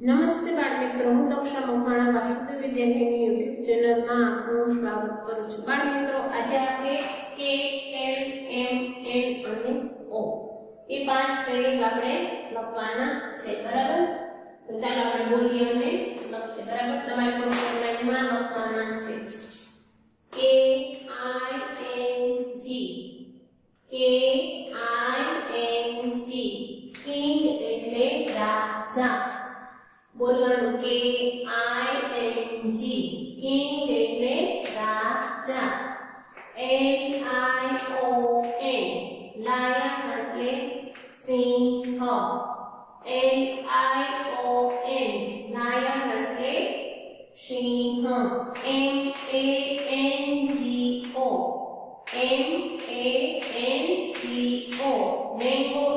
નમસ્તે બાળ મિત્રો હું દક્ષા મકવાણા વાસુદેવ વિદ્યાલયની યુટ્યુબ ચેનલમાં આપનું સ્વાગત કરું છું. બાળ મિત્રો આજે આપણે કે એસ એમ એન અને ઓ એ પાંચ સ્પેલિંગ આપણે લખવાના છે, બરાબર? તો ચાલો આપણે બોલીએ અને લખીએ, બરાબર? તમારે પણ ઓનલાઈનમાં લખવાના છે. કે આઈ એન જી કે આઈ એન જી કિંગ એટલે રાજા. બોલવાનું કે આઈ એન જી કિંગ એટલે રાજા L I O N lion એટલે સિંહ L I O N lion એટલે સિંહ M A N G O M A N G O mango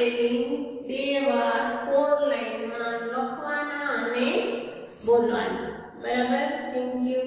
પાંચ spelling બે વાર ફોર લાઈનમાં લખવાના અને બોલવાના બરાબર થેન્ક યુ